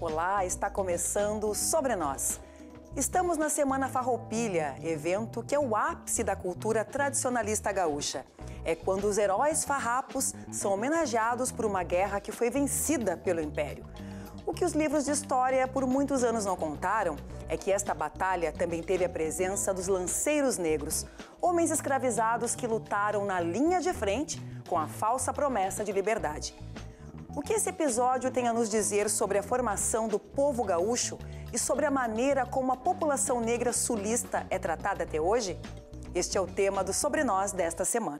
Olá, está começando Sobre Nós. Estamos na Semana Farroupilha, evento que é o ápice da cultura tradicionalista gaúcha. É quando os heróis farrapos são homenageados por uma guerra que foi vencida pelo Império. O que os livros de história por muitos anos não contaram é que esta batalha também teve a presença dos lanceiros negros, homens escravizados que lutaram na linha de frente com a falsa promessa de liberdade. O que esse episódio tem a nos dizer sobre a formação do povo gaúcho e sobre a maneira como a população negra sulista é tratada até hoje? Este é o tema do Sobre Nós desta semana.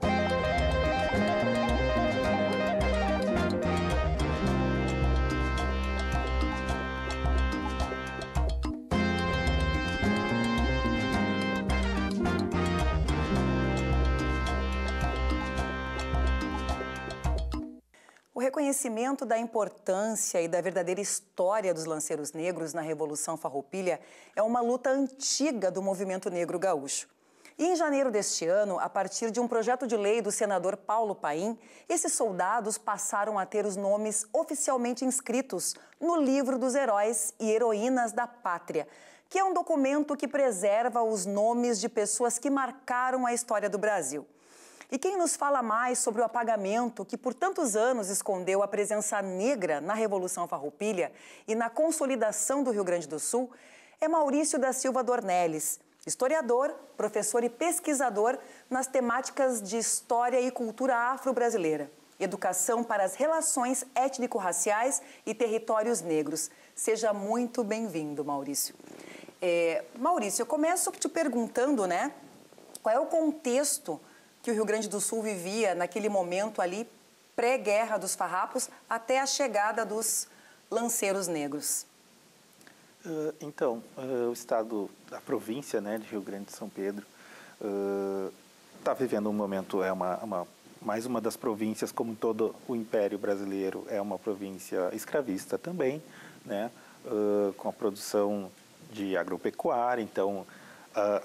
Reconhecimento da importância e da verdadeira história dos lanceiros negros na Revolução Farroupilha é uma luta antiga do movimento negro gaúcho. E em janeiro deste ano, a partir de um projeto de lei do senador Paulo Paim, esses soldados passaram a ter os nomes oficialmente inscritos no Livro dos Heróis e Heroínas da Pátria, que é um documento que preserva os nomes de pessoas que marcaram a história do Brasil. E quem nos fala mais sobre o apagamento que por tantos anos escondeu a presença negra na Revolução Farroupilha e na consolidação do Rio Grande do Sul é Maurício da Silva Dornelles, historiador, professor e pesquisador nas temáticas de história e cultura afro-brasileira, educação para as relações étnico-raciais e territórios negros. Seja muito bem-vindo, Maurício. É, Maurício, eu começo te perguntando, né, qual é o contexto que o Rio Grande do Sul vivia naquele momento ali, pré-guerra dos farrapos, até a chegada dos lanceiros negros? Uh, então, uh, o estado, a província né, de Rio Grande de São Pedro está uh, vivendo um momento, é uma, uma, mais uma das províncias, como todo o Império Brasileiro, é uma província escravista também, né, com a produção de agropecuária, então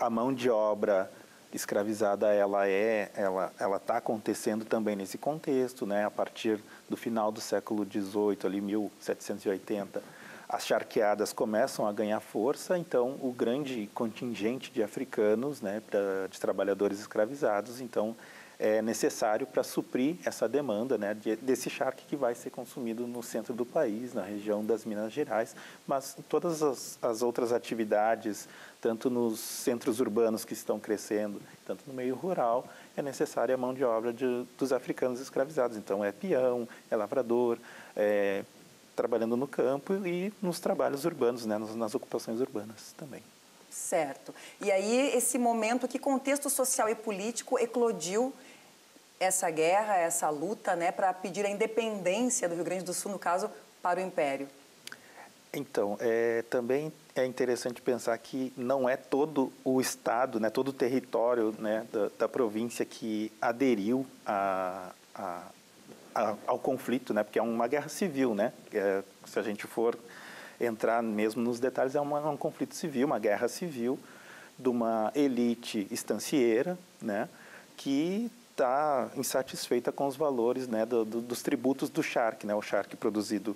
a mão de obra escravizada ela é ela ela está acontecendo também nesse contexto né? A partir do final do século XVIII ali 1780 as charqueadas começam a ganhar força então o grande contingente de africanos né? De trabalhadores escravizados então é necessário para suprir essa demanda né, de, desse charque que vai ser consumido no centro do país, na região das Minas Gerais, mas todas as, as outras atividades, tanto nos centros urbanos que estão crescendo, tanto no meio rural, é necessária a mão de obra de, dos africanos escravizados. Então, é peão, é lavrador, é, trabalhando no campo e nos trabalhos urbanos, né, nas, nas ocupações urbanas também. Certo. E aí, esse momento, que contexto social e político eclodiu essa guerra, essa luta, né, para pedir a independência do Rio Grande do Sul, no caso, para o Império? Então, é, também é interessante pensar que não é todo o estado, né, todo o território né, da, da província que aderiu a, a, a, ao conflito, né, porque é uma guerra civil, né, é, se a gente for entrar mesmo nos detalhes, é uma, um conflito civil, uma guerra civil de uma elite estancieira, né, que está insatisfeita com os valores né, do, do, dos tributos do charque. Né? O charque produzido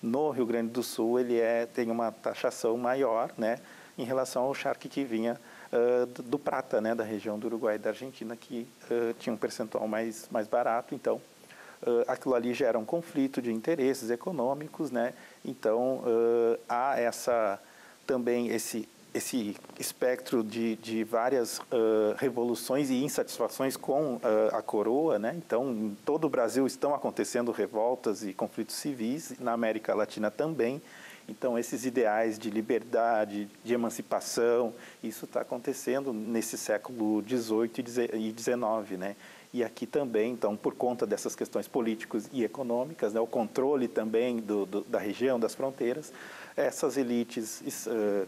no Rio Grande do Sul ele é, tem uma taxação maior né, em relação ao charque que vinha uh, do, do, prata, né, da região do Uruguai e da Argentina, que uh, tinha um percentual mais, mais barato. Então, uh, aquilo ali gera um conflito de interesses econômicos. Né? Então, há essa, também esse esse espectro de, de várias uh, revoluções e insatisfações com uh, a coroa, né? Então, em todo o Brasil estão acontecendo revoltas e conflitos civis, na América Latina também. Então, esses ideais de liberdade, de emancipação, isso está acontecendo nesse século XVIII e XIX, né? E aqui também, então, por conta dessas questões políticas e econômicas, né, o controle também do, do, da região, das fronteiras, essas elites uh,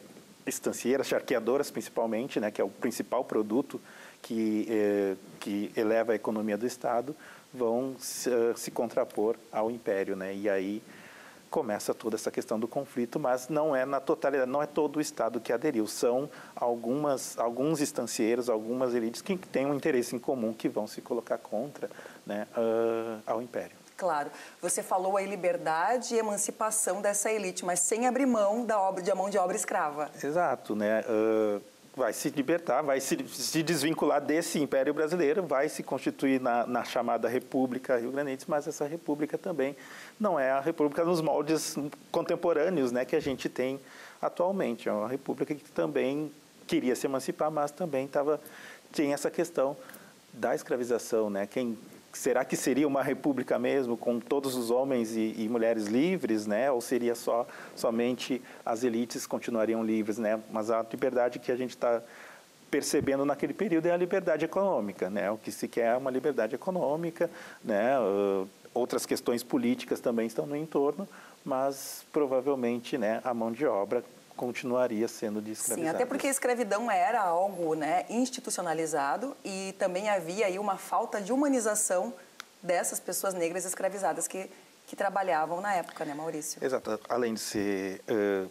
estancieiras, charqueadoras principalmente, né, que é o principal produto que, eh, que eleva a economia do Estado, vão se, uh, se contrapor ao império. Né, e aí começa toda essa questão do conflito, mas não é na totalidade, não é todo o Estado que aderiu, são algumas, alguns estancieiros, algumas elites que têm um interesse em comum que vão se colocar contra né, uh, ao império. Claro. Você falou aí liberdade e emancipação dessa elite, mas sem abrir mão da obra de mão de obra escrava. Exato, né? Uh, vai se libertar, vai se, se, desvincular desse Império Brasileiro, vai se constituir na, na chamada República Rio Granense, mas essa República também não é a República nos moldes contemporâneos, né, que a gente tem atualmente. É uma República que também queria se emancipar, mas também estava tinha essa questão da escravização, né? Quem será que seria uma república mesmo com todos os homens e, e, mulheres livres, né? Ou seria só somente as elites continuariam livres, né? Mas a liberdade que a gente está percebendo naquele período é a liberdade econômica, né? O que se quer é uma liberdade econômica, né? Uh, outras questões políticas também estão no entorno, mas provavelmente, né? A mão de obra continuaria sendo de escravidão. Sim, até porque a escravidão era algo né, institucionalizado e também havia aí uma falta de humanização dessas pessoas negras escravizadas que, que trabalhavam na época, né, Maurício? Exato. Além de ser uh,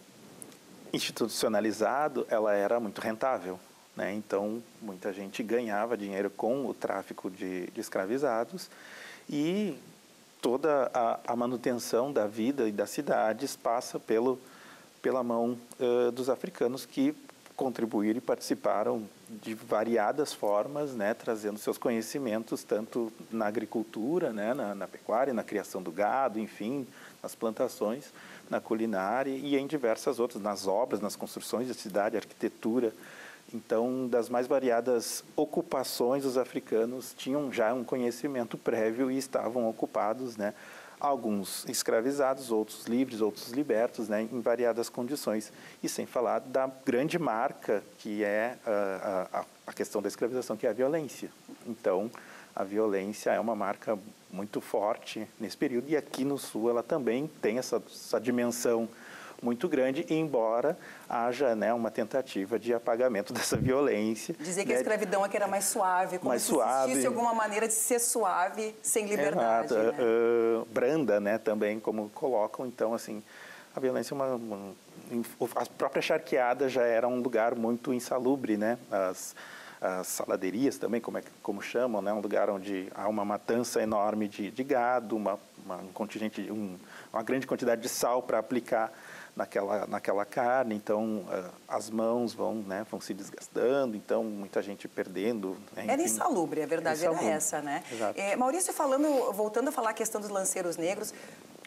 institucionalizado, ela era muito rentável. Né? Então, muita gente ganhava dinheiro com o tráfico de, de escravizados e toda a, a manutenção da vida e das cidades passa pelo pela mão uh, dos africanos que contribuíram e participaram de variadas formas, né, trazendo seus conhecimentos tanto na agricultura, né, na, na, pecuária, na criação do gado, enfim, nas plantações, na culinária e em diversas outras, nas obras, nas construções de cidade, arquitetura. Então, das mais variadas ocupações, os africanos tinham já um conhecimento prévio e estavam ocupados, né, alguns escravizados, outros livres, outros libertos, né, em variadas condições. E sem falar da grande marca que é a, a, a questão da escravização, que é a violência. Então, a violência é uma marca muito forte nesse período e aqui no Sul ela também tem essa, essa dimensão muito grande, embora haja né, uma tentativa de apagamento dessa violência. Dizer que né, a escravidão aqui era mais suave, como mais se suave. existisse alguma maneira de ser suave, sem liberdade. Exato. Né? Uh, branda, né, também, como colocam. Então, assim, a violência é uma, uma a própria charqueada já era um lugar muito insalubre, né? As, as saladerias também, como, é, como chamam, né? um lugar onde há uma matança enorme de, de gado, uma, uma, um contingente, um, uma grande quantidade de sal para aplicar naquela, naquela carne, então uh, as mãos vão, né, vão se desgastando, então muita gente perdendo. Né, era insalubre, a verdade era, era essa, né? É, Maurício, falando, voltando a falar a questão dos lanceiros negros,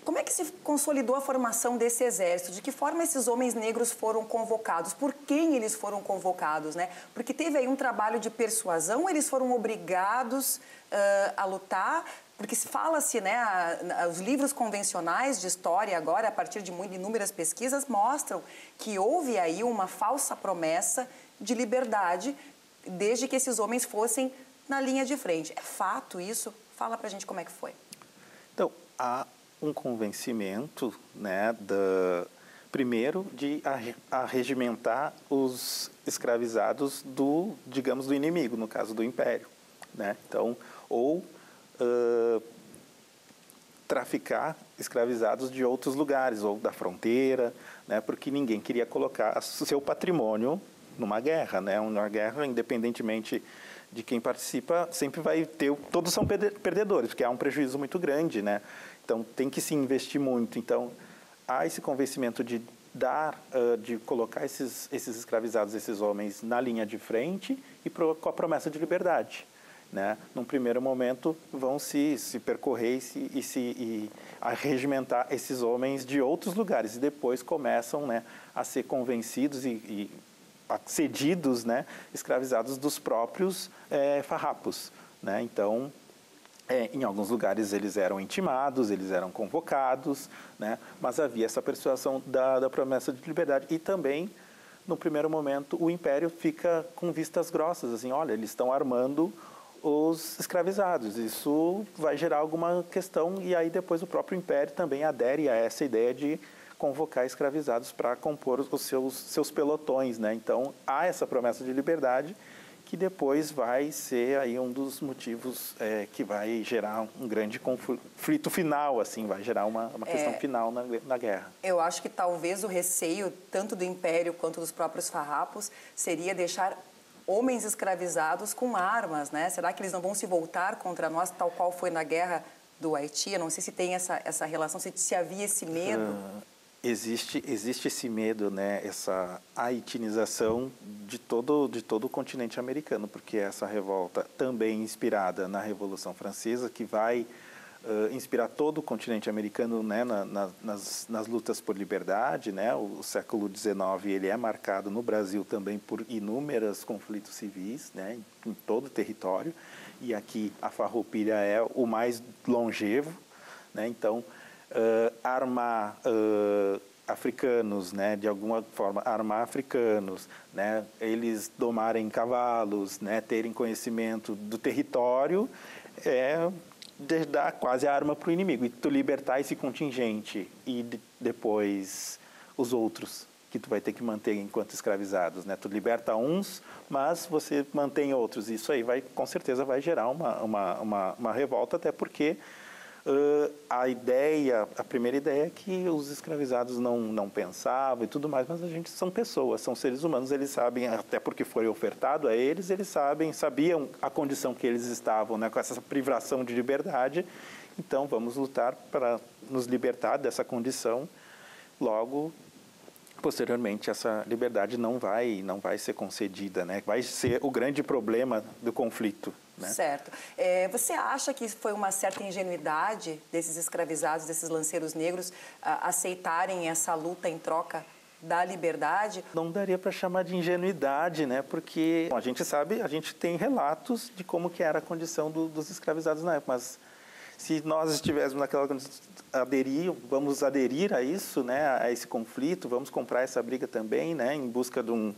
como é que se consolidou a formação desse exército? De que forma esses homens negros foram convocados? Por quem eles foram convocados, né? Porque teve aí um trabalho de persuasão, eles foram obrigados uh, a lutar porque fala-se, né, a, a, os livros convencionais de história agora, a partir de muito, inúmeras pesquisas, mostram que houve aí uma falsa promessa de liberdade desde que esses homens fossem na linha de frente. É fato isso? Fala pra gente como é que foi. Então, há um convencimento, né, da, primeiro de arregimentar os escravizados do, digamos, do inimigo, no caso do império, né? Então, ou uh, traficar escravizados de outros lugares ou da fronteira, né? Porque ninguém queria colocar seu patrimônio numa guerra, né? Uma guerra, independentemente de quem participa, sempre vai ter, todos são perdedores, porque há um prejuízo muito grande, né? Então tem que se investir muito. Então há esse convencimento de dar, de colocar esses, esses escravizados, esses homens na linha de frente e pro, com a promessa de liberdade né, num primeiro momento, vão se, se percorrer e, se, e, se, e regimentar esses homens de outros lugares. E depois começam né, a ser convencidos e, e cedidos, né, escravizados dos próprios é, farrapos. Né? Então, é, em alguns lugares eles eram intimados, eles eram convocados, né? mas havia essa persuasão da, da promessa de liberdade. E também, no primeiro momento, o império fica com vistas grossas, assim, olha, eles estão armando os escravizados. Isso vai gerar alguma questão e aí depois o próprio império também adere a essa ideia de convocar escravizados para compor os seus, seus pelotões, né? Então há essa promessa de liberdade que depois vai ser aí um dos motivos é, que vai gerar um grande conflito final, assim, vai gerar uma, uma questão é, final na, na guerra. Eu acho que talvez o receio tanto do império quanto dos próprios farrapos seria deixar homens escravizados com armas, né? Será que eles não vão se voltar contra nós, tal qual foi na guerra do Haiti? Eu não sei se tem essa, essa relação, se, se havia esse medo. Existe, existe esse medo, né? essa haitinização de todo, de todo o continente americano, porque essa revolta também inspirada na Revolução Francesa, que vai uh, inspirar todo o continente americano né, na, na, nas, nas, lutas por liberdade. Né? O, o, século XIX ele é marcado no Brasil também por inúmeros conflitos civis né, em, em todo o território. E aqui a Farroupilha é o mais longevo. Né? Então, uh, armar uh, africanos, né, de alguma forma armar africanos, né, eles domarem cavalos, né, terem conhecimento do território, é de dar quase a arma para o inimigo. E tu libertar esse contingente e depois os outros que tu vai ter que manter enquanto escravizados, né? Tu liberta uns, mas você mantém outros. Isso aí vai, com certeza, vai gerar uma, uma, uma, uma revolta, até porque Uh, a ideia, a primeira ideia é que os escravizados não, não pensavam e tudo mais, mas a gente são pessoas, são seres humanos, eles sabem, até porque foi ofertado a eles, eles sabem, sabiam a condição que eles estavam, né, com essa privação de liberdade, então vamos lutar para nos libertar dessa condição, logo posteriormente essa liberdade não vai não vai ser concedida né vai ser o grande problema do conflito né? Certo. É, você acha que foi uma certa ingenuidade desses escravizados, desses lanceiros negros, a, aceitarem essa luta em troca da liberdade? Não daria para chamar de ingenuidade, né? Porque bom, a gente sabe, a gente tem relatos de como que era a condição do, dos escravizados na época, mas se nós estivéssemos naquela aderir, vamos aderir a isso, né? A esse conflito, vamos comprar essa briga também, né? Em busca de um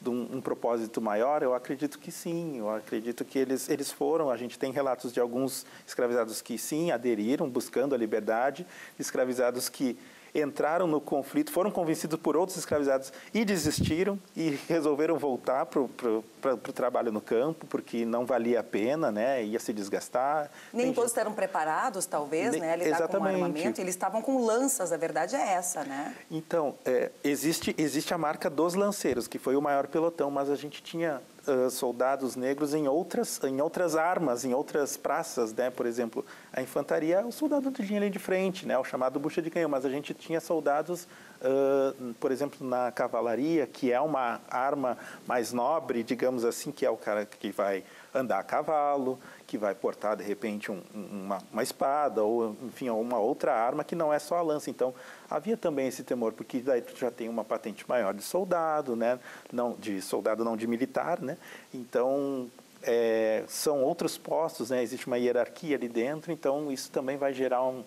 de um, um, propósito maior? Eu acredito que sim. Eu acredito que eles, eles foram. A gente tem relatos de alguns escravizados que sim aderiram, buscando a liberdade, escravizados que entraram no conflito, foram convencidos por outros escravizados e desistiram e resolveram voltar para o trabalho no campo, porque não valia a pena, né? ia se desgastar. Nem Tem todos gente... eram preparados, talvez, Nem... né? lidar Exatamente. com armamento, eles estavam com lanças, a verdade é essa, né? Então, é, existe, existe a marca dos lanceiros, que foi o maior pelotão, mas a gente tinha uh, soldados negros em outras, em outras armas, em outras praças, né? Por exemplo, a infantaria o soldado de linha de frente, né? O chamado bucha de canhão, mas a gente tinha soldados, uh, por exemplo, na cavalaria, que é uma arma mais nobre, digamos assim, que é o cara que vai andar a cavalo, que vai portar de repente um, uma, uma, espada ou enfim uma outra arma que não é só a lança. Então havia também esse temor porque daí tu já tem uma patente maior de soldado, né? Não de soldado, não de militar, né? Então é, são outros postos, né? Existe uma hierarquia ali dentro, então isso também vai gerar um,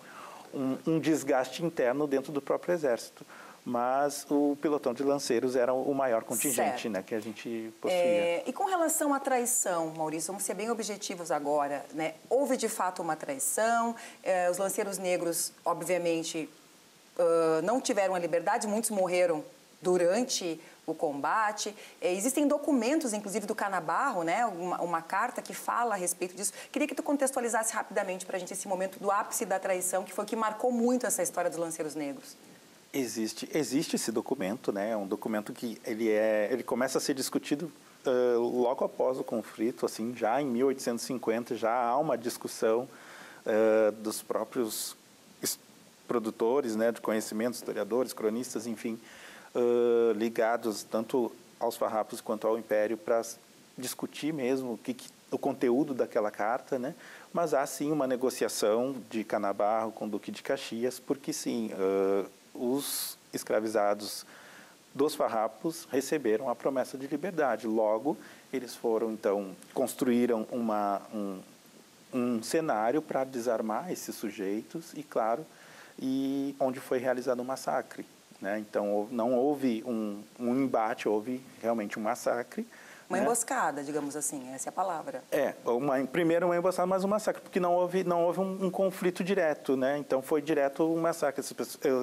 um, um desgaste interno dentro do próprio exército mas o pelotão de lanceiros era o maior contingente né, que a gente possuía. É, e com relação à traição, Maurício, vamos ser bem objetivos agora. Né? Houve de fato uma traição, é, os lanceiros negros, obviamente, uh, não tiveram a liberdade, muitos morreram durante o combate. É, existem documentos, inclusive do Canabarro, né? Uma, uma, carta que fala a respeito disso. Queria que tu contextualizasse rapidamente para a gente esse momento do ápice da traição, que foi o que marcou muito essa história dos lanceiros negros. Existe, existe esse documento, né? É um documento que ele é, ele começa a ser discutido uh, logo após o conflito, assim, já em 1850 já há uma discussão uh, dos próprios produtores, né, de conhecimentos, historiadores, cronistas, enfim, uh, ligados tanto aos farrapos quanto ao Império para discutir mesmo o que, que o conteúdo daquela carta, né? Mas há sim uma negociação de Canabarro com o Duque de Caxias, porque sim, uh, os escravizados dos farrapos receberam a promessa de liberdade. Logo, eles foram, então, construíram uma, um, um cenário para desarmar esses sujeitos e, claro, e onde foi realizado um massacre. Né? Então, não houve um, um embate, houve realmente um massacre, uma né? emboscada, digamos assim, essa é a palavra. É, uma, primeiro uma emboscada, mas um massacre, porque não houve, não houve um, um conflito direto, né? Então foi direto um massacre.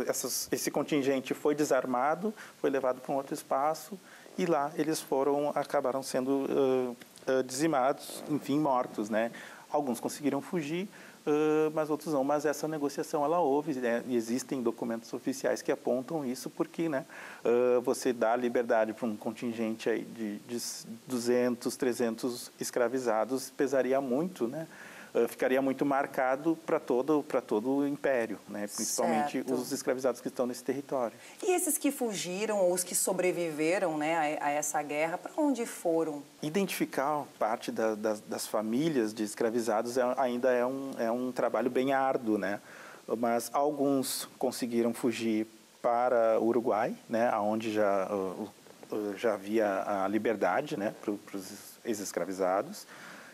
Essas, esse contingente foi desarmado, foi levado para um outro espaço e lá eles foram, acabaram sendo uh, uh, dizimados, enfim, mortos, né? Alguns conseguiram fugir, Uh, mas outros não. Mas essa negociação ela houve, né? existem documentos oficiais que apontam isso, porque né, uh, você dá liberdade para um contingente aí de, de 200, 300 escravizados, pesaria muito, né? Uh, ficaria muito marcado para todo, todo o império, né? principalmente certo. os escravizados que estão nesse território. E esses que fugiram, ou os que sobreviveram né, a, a essa guerra, para onde foram? Identificar parte da, das, das, famílias de escravizados é, ainda é um, é um trabalho bem árduo, né? mas alguns conseguiram fugir para o Uruguai, né, onde já, uh, uh, já havia a liberdade né, para os ex-escravizados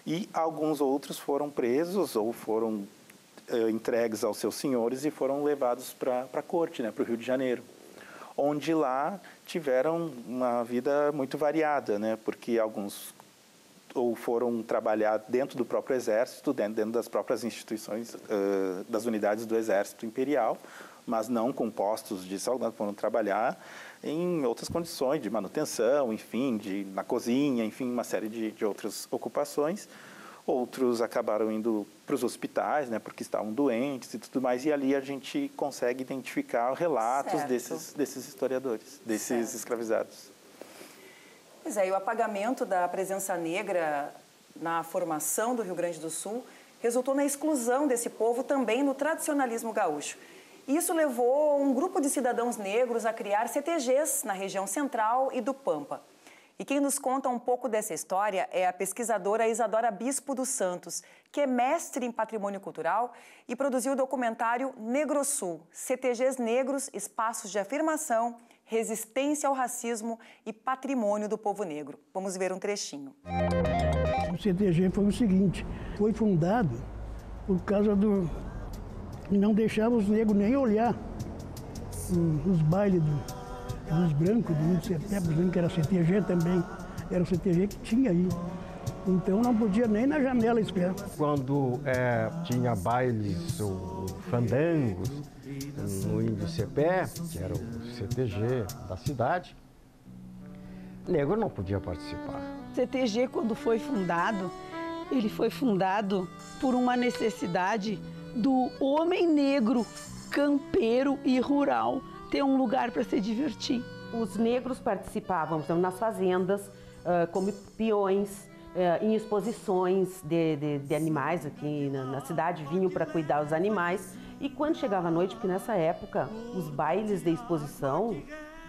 e alguns outros foram presos ou foram uh, entregues aos seus senhores e foram levados para a corte, né, para o Rio de Janeiro, onde lá tiveram uma vida muito variada, né, porque alguns ou foram trabalhar dentro do próprio exército, dentro, dentro das próprias instituições, uh, das unidades do exército imperial, mas não com postos de soldado, foram trabalhar em outras condições de manutenção, enfim, de, na cozinha, enfim, uma série de, de outras ocupações. Outros acabaram indo para os hospitais, né, porque estavam doentes e tudo mais, e ali a gente consegue identificar relatos desses, desses historiadores, desses certo. escravizados. Pois é, e o apagamento da presença negra na formação do Rio Grande do Sul resultou na exclusão desse povo também no tradicionalismo gaúcho. Isso levou um grupo de cidadãos negros a criar CTGs na região central e do Pampa. E quem nos conta um pouco dessa história é a pesquisadora Isadora Bispo dos Santos, que é mestre em patrimônio cultural e produziu o documentário Negro Sul, CTGs Negros, Espaços de Afirmação, Resistência ao Racismo e Patrimônio do Povo Negro. Vamos ver um trechinho. O CTG foi o seguinte, foi fundado por causa do, não deixava os negros nem olhar os, bailes do, dos brancos, do ICP, dizendo que era CTG também, era o CTG que tinha aí. Então não podia nem na janela esperar. Quando é, tinha bailes ou fandangos no Índio Cepé, que era o CTG da cidade, negro não podia participar. CTG, quando foi fundado, ele foi fundado por uma necessidade do homem negro, campeiro e rural ter um lugar para se divertir. Os negros participavam então, nas fazendas, como peões, em exposições de, de, de animais aqui na, na cidade, vinham para cuidar dos animais. E quando chegava a noite, porque nessa época os bailes de exposição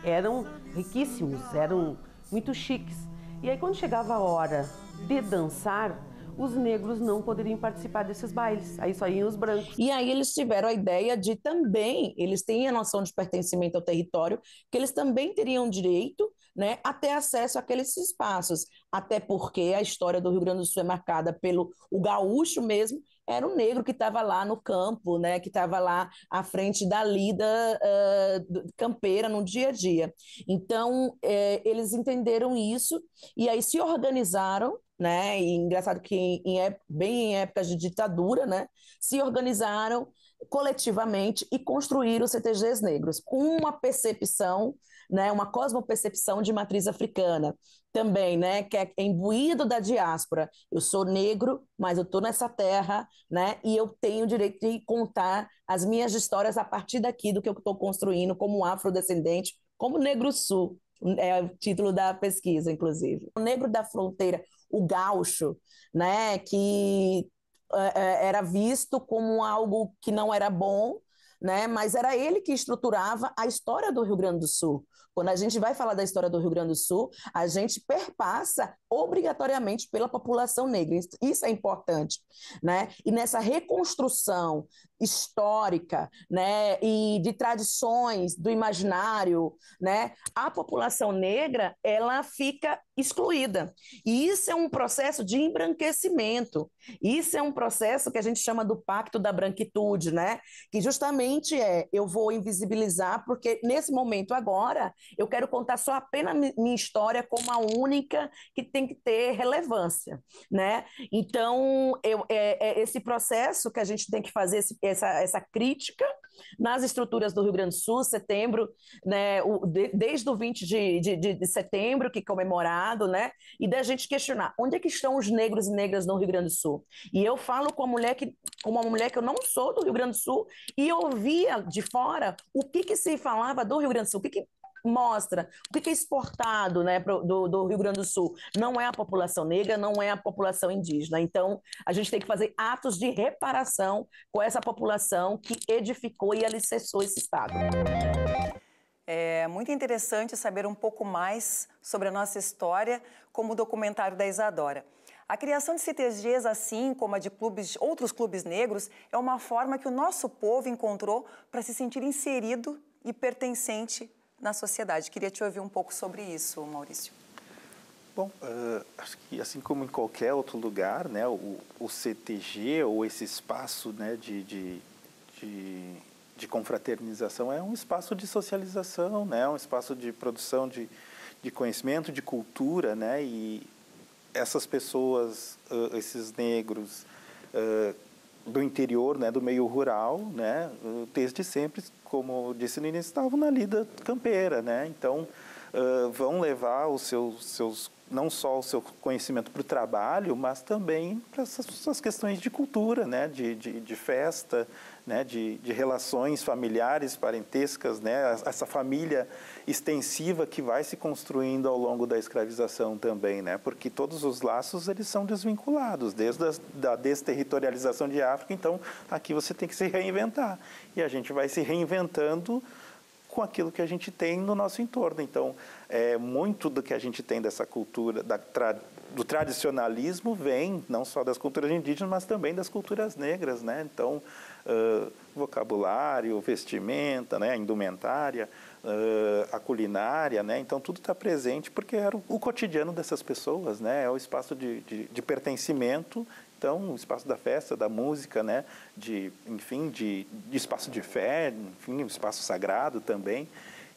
eram riquíssimos, eram muito chiques. E aí quando chegava a hora de dançar, os negros não poderiam participar desses bailes, aí só iam os brancos. E aí eles tiveram a ideia de também, eles têm a noção de pertencimento ao território, que eles também teriam direito né, a ter acesso àqueles espaços, até porque a história do Rio Grande do Sul é marcada pelo o gaúcho mesmo, era o negro que estava lá no campo, né, que estava lá à frente da lida uh, campeira no dia a dia. Então, é, eles entenderam isso e aí se organizaram né? E engraçado que em, em, bem em épocas de ditadura, né, se organizaram coletivamente e construíram CTGs negros com uma percepção, né, uma cosmopercepção de matriz africana também, né, que é imbuído da diáspora. Eu sou negro, mas eu estou nessa terra, né, e eu tenho o direito de contar as minhas histórias a partir daqui do que eu estou construindo como afrodescendente, como negro sul, é o título da pesquisa, inclusive. O negro da fronteira, o gaúcho, né, que é, é, era visto como algo que não era bom, né, mas era ele que estruturava a história do Rio Grande do Sul. Quando a gente vai falar da história do Rio Grande do Sul, a gente perpassa obrigatoriamente pela população negra. Isso é importante, né? E nessa reconstrução histórica, né, e de tradições do imaginário, né, a população negra ela fica excluída. E isso é um processo de embranquecimento. Isso é um processo que a gente chama do pacto da branquitude, né? Que justamente é eu vou invisibilizar porque nesse momento agora eu quero contar só apenas minha história como a única que tem que ter relevância, né? Então eu, é, é esse processo que a gente tem que fazer esse, essa, essa crítica nas estruturas do Rio Grande do Sul, setembro, né, o, de, desde o 20 de, de, de, setembro, que é comemorado, né, e da gente questionar onde é que estão os negros e negras no Rio Grande do Sul. E eu falo com uma mulher que, com uma mulher que eu não sou do Rio Grande do Sul e ouvia de fora o que, que se falava do Rio Grande do Sul, o que, que mostra o que é exportado né, do, do Rio Grande do Sul. Não é a população negra, não é a população indígena. Então, a gente tem que fazer atos de reparação com essa população que edificou e alicerçou esse Estado. É muito interessante saber um pouco mais sobre a nossa história, como o documentário da Isadora. A criação de CTGs, assim como a de clubes, outros clubes negros, é uma forma que o nosso povo encontrou para se sentir inserido e pertencente na sociedade. Queria te ouvir um pouco sobre isso, Maurício. Bom, uh, acho que assim como em qualquer outro lugar, né, o, o CTG ou esse espaço né, de, de, de, de, confraternização é um espaço de socialização, né, um espaço de produção de, de conhecimento, de cultura, né, e essas pessoas, uh, esses negros uh, do interior, né, do meio rural, né, desde sempre, como disse no início, estavam na lida campeira, né, então vão levar os seus, seus não só o seu conhecimento para o trabalho, mas também para essas, questões de cultura, né? de, de, de festa, né? de, de relações familiares, parentescas, né? essa família extensiva que vai se construindo ao longo da escravização também, né? porque todos os laços eles são desvinculados, desde a da desterritorialização de África, então aqui você tem que se reinventar. E a gente vai se reinventando com aquilo que a gente tem no nosso entorno. Então, é, muito do que a gente tem dessa cultura, da, do tradicionalismo, vem não só das culturas indígenas, mas também das culturas negras. Né? Então, uh, vocabulário, vestimenta, né? indumentária, uh, a culinária, né? então tudo está presente porque era o, o, cotidiano dessas pessoas, né? é o espaço de, de, de pertencimento então, o espaço da festa, da música, né, de, enfim, de, de espaço de fé, enfim, um espaço sagrado também.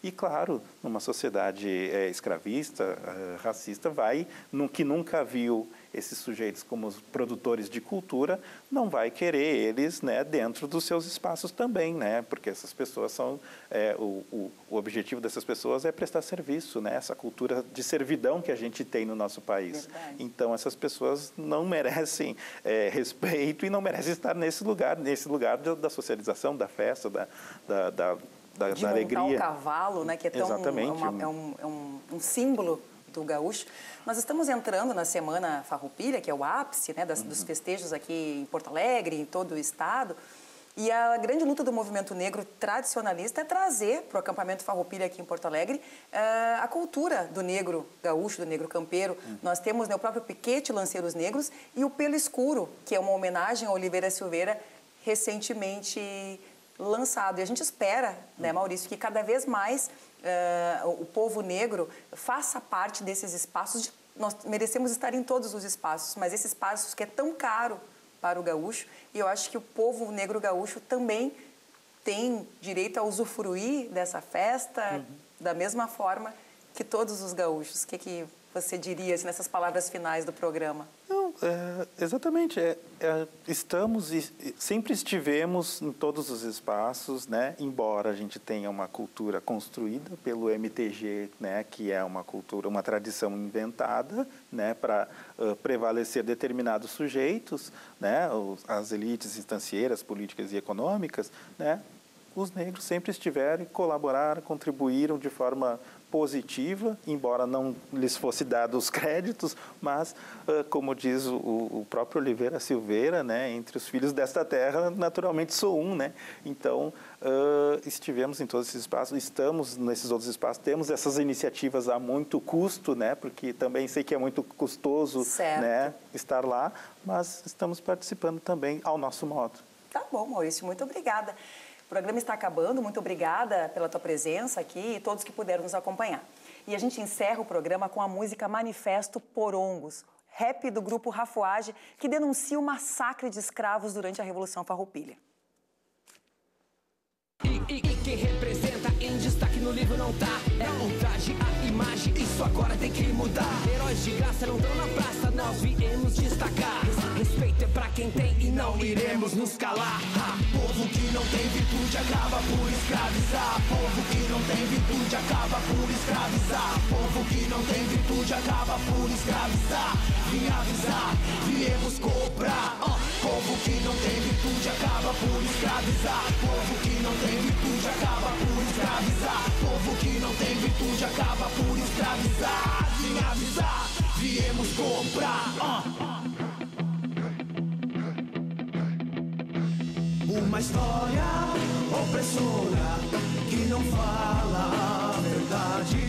E, claro, numa sociedade é, escravista, é, racista, vai, no, que nunca viu esses sujeitos como os produtores de cultura, não vai querer eles né, dentro dos seus espaços também, né? porque essas pessoas são, é, o, o, o, objetivo dessas pessoas é prestar serviço, né? essa cultura de servidão que a gente tem no nosso país. Verdade. Então, essas pessoas não merecem é, respeito e não merecem estar nesse lugar, nesse lugar da socialização, da festa, da, da, da da, de da alegria. o cavalo, né, que é, tão, Exatamente. Uma, é, um, é um, um símbolo do gaúcho. Nós estamos entrando na Semana Farroupilha, que é o ápice né, das, uhum. dos festejos aqui em Porto Alegre, em todo o estado. E a grande luta do movimento negro tradicionalista é trazer para o acampamento Farroupilha aqui em Porto Alegre uh, a cultura do negro gaúcho, do negro campeiro. Uhum. Nós temos né, o próprio piquete Lanceiros Negros e o Pelo Escuro, que é uma homenagem a Oliveira Silveira, recentemente lançado. E a gente espera, né, uhum. Maurício, que cada vez mais uh, o povo negro faça parte desses espaços. De, nós merecemos estar em todos os espaços, mas esse espaço que é tão caro para o gaúcho, e eu acho que o povo negro gaúcho também tem direito a usufruir dessa festa uhum. da mesma forma que todos os gaúchos. O que, que você diria assim, nessas palavras finais do programa? É, exatamente. É, é, estamos e sempre estivemos em todos os espaços, né? Embora a gente tenha uma cultura construída pelo MTG, né? Que é uma cultura, uma tradição inventada, né? Para uh, prevalecer determinados sujeitos, né? As elites instancieiras, políticas e econômicas, né? Os negros sempre estiveram, colaboraram, contribuíram de forma positiva, embora não lhes fosse dado os créditos, mas, como diz o, próprio Oliveira Silveira, né, entre os filhos desta terra, naturalmente sou um, né? Então, estivemos em todos esses espaços, estamos nesses outros espaços, temos essas iniciativas a muito custo, né? Porque também sei que é muito custoso, certo. né, estar lá, mas estamos participando também ao nosso modo. Tá bom, Maurício, muito obrigada. O programa está acabando. Muito obrigada pela tua presença aqui e todos que puderam nos acompanhar. E a gente encerra o programa com a música Manifesto Porongos, rap do grupo Rafuage, que denuncia o massacre de escravos durante a Revolução Farroupilha. E, e, e no livro não tá. É um traje, a imagem, isso agora tem que mudar. Heróis de graça não estão na praça, nós viemos destacar. Respeito é pra quem tem e não iremos nos calar. Ha! Povo que não tem virtude acaba por escravizar. Povo que não tem virtude acaba por escravizar. Povo que não tem virtude acaba por escravizar. Vim avisar, viemos cobrar. Uh! Povo que não tem virtude acaba por escravizar. Povo que não tem virtude acaba por escravizar. Povo que não tem virtude acaba por escravizar. Sem avisar, viemos comprar. Uh. Uma história opressora que não fala a verdade.